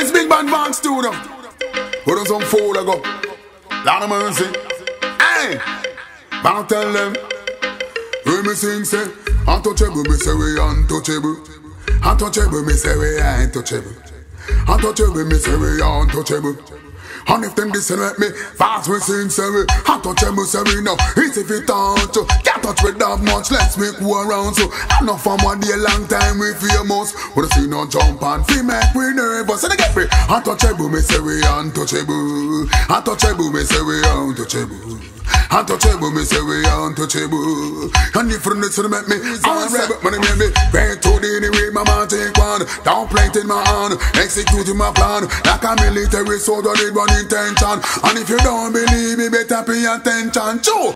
It's Big Band Vance to them. Put on some fool I go. Lord of mercy. Hey! Bound tell them. When me sing say, untouchable, me say we untouchable. Untouchable, me say we untouchable. Untouchable, me say we untouchable. And if them with me, fast we sing say we untouchable, say we know. It's if touch can't touch with that much, let's make war around so. Enough from one day, long time we famous. When I see no jump and feel make we nervous. And I get me, untouchable, me say we untouchable. Untouchable, me say we untouchable. Untouchable, me say we untouchable. And if from this make me unrebel, money make me bend to the anyway, my man take one. Down plate in my hand, executing my plan. Like a military soldier, need one intention. And if you don't believe me, better pay attention. True.